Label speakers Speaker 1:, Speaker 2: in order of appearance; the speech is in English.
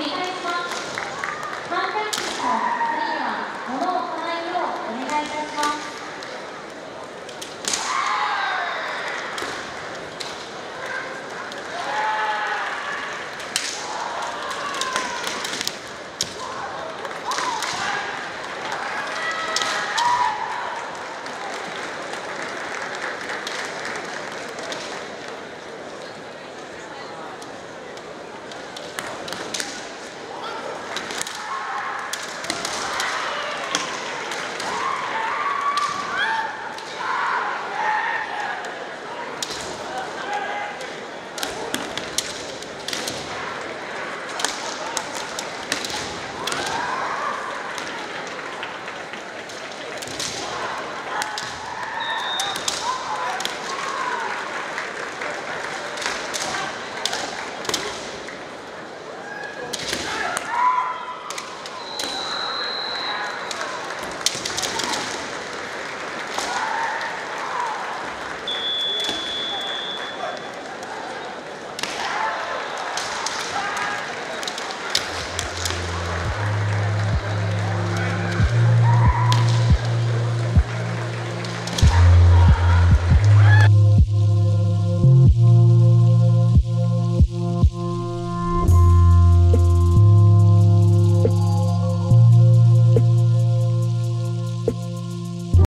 Speaker 1: pretty.